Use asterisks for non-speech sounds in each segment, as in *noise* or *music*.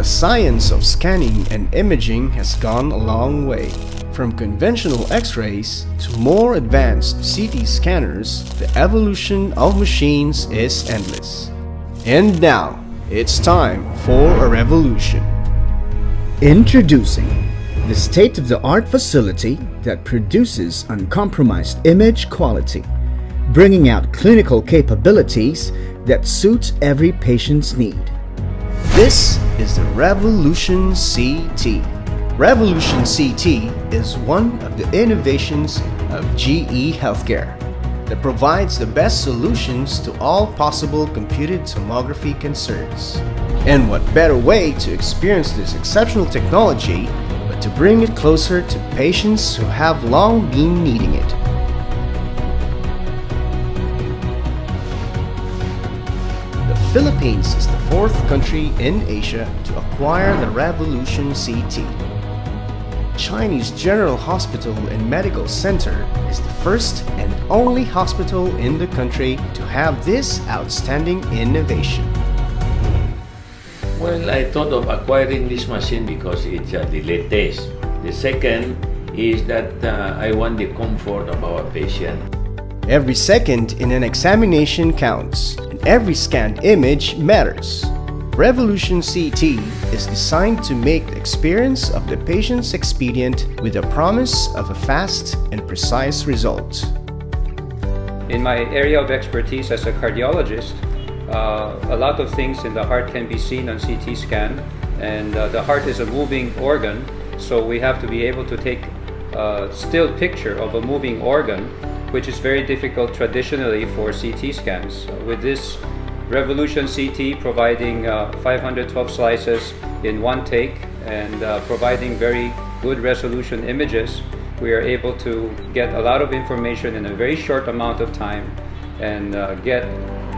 The science of scanning and imaging has gone a long way. From conventional x-rays to more advanced CT scanners, the evolution of machines is endless. And now, it's time for a revolution. Introducing the state-of-the-art facility that produces uncompromised image quality, bringing out clinical capabilities that suit every patient's need. This is the Revolution CT. Revolution CT is one of the innovations of GE Healthcare that provides the best solutions to all possible computed tomography concerns. And what better way to experience this exceptional technology but to bring it closer to patients who have long been needing it. The Philippines is the fourth country in Asia to acquire the Revolution CT. Chinese General Hospital and Medical Center is the first and only hospital in the country to have this outstanding innovation. Well, I thought of acquiring this machine because it's uh, the latest. The second is that uh, I want the comfort of our patient. Every second in an examination counts, every scanned image matters. Revolution CT is designed to make the experience of the patients expedient with the promise of a fast and precise result. In my area of expertise as a cardiologist, uh, a lot of things in the heart can be seen on CT scan, and uh, the heart is a moving organ, so we have to be able to take a still picture of a moving organ, which is very difficult traditionally for CT scans. With this Revolution CT providing uh, 512 slices in one take and uh, providing very good resolution images, we are able to get a lot of information in a very short amount of time and uh, get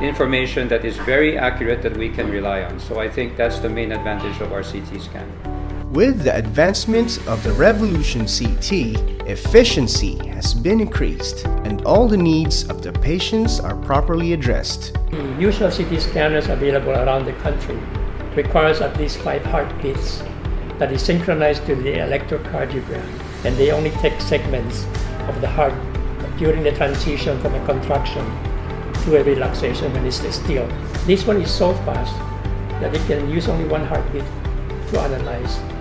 information that is very accurate that we can rely on. So I think that's the main advantage of our CT scan. With the advancement of the Revolution CT, efficiency has been increased and all the needs of the patients are properly addressed. The usual CT scanners available around the country requires at least five heartbeats that is synchronized to the electrocardiogram and they only take segments of the heart during the transition from a contraction to a relaxation when it's still. This one is so fast that it can use only one heartbeat to analyze.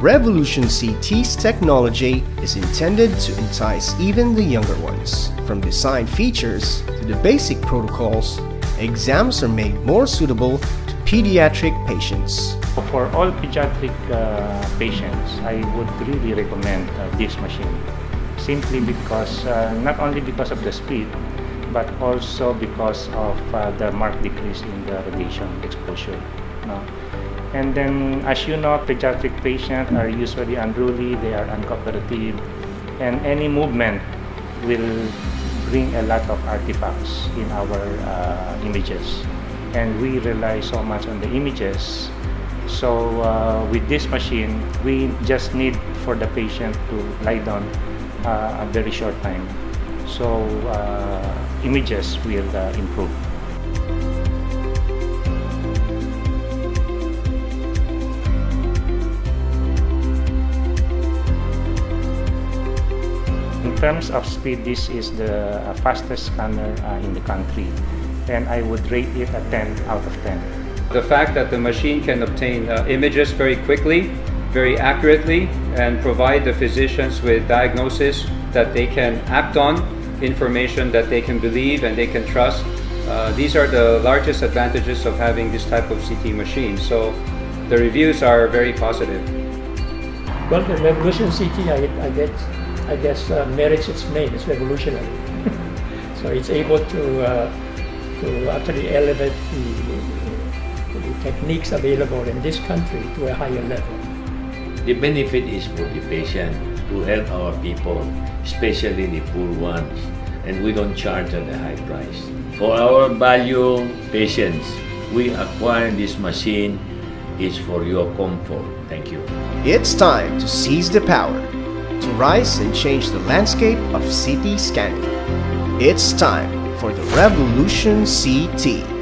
Revolution CT's technology is intended to entice even the younger ones. From design features to the basic protocols, exams are made more suitable to pediatric patients. For all pediatric uh, patients, I would really recommend uh, this machine simply because, uh, not only because of the speed, but also because of uh, the marked decrease in the radiation exposure. And then, as you know, pediatric patients are usually unruly, they are uncooperative, and any movement will bring a lot of artifacts in our uh, images. And we rely so much on the images. So uh, with this machine, we just need for the patient to lie down uh, a very short time. So uh, images will uh, improve. Terms of speed, this is the uh, fastest scanner uh, in the country, and I would rate it a 10 out of 10. The fact that the machine can obtain uh, images very quickly, very accurately, and provide the physicians with diagnosis that they can act on, information that they can believe and they can trust. Uh, these are the largest advantages of having this type of CT machine. So the reviews are very positive. Well, the Revolution CT, I, I guess, I guess uh, merits its name. It's revolutionary. *laughs* so it's able to uh, to actually elevate the, the techniques available in this country to a higher level. The benefit is for the patient to help our people, especially the poor ones, and we don't charge at a high price. For our value patients, we acquire this machine is for your comfort. Thank you. It's time to seize the power, to rise and change the landscape of CT scanning. It's time for the Revolution CT.